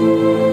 Música